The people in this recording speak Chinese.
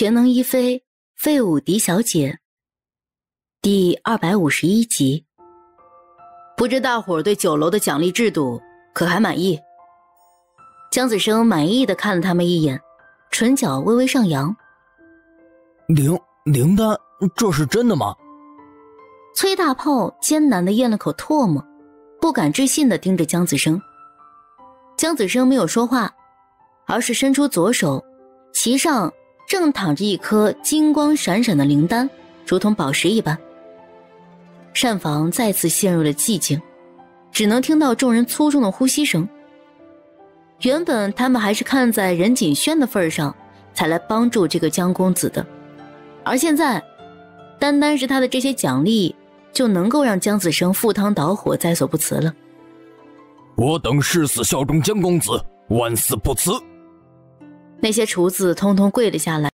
全能一飞，废物狄小姐，第二百五十一集。不知大伙儿对酒楼的奖励制度可还满意？江子生满意的看了他们一眼，唇角微微上扬。灵灵丹，这是真的吗？崔大炮艰难的咽了口唾沫，不敢置信的盯着江子生。江子生没有说话，而是伸出左手，其上正躺着一颗金光闪闪的灵丹，如同宝石一般。膳房再次陷入了寂静，只能听到众人粗重的呼吸声。原本他们还是看在任锦轩的份上，才来帮助这个江公子的，而现在，单单是他的这些奖励，就能够让江子生赴汤蹈火，在所不辞了。我等誓死效忠江公子，万死不辞。那些厨子通通跪了下来。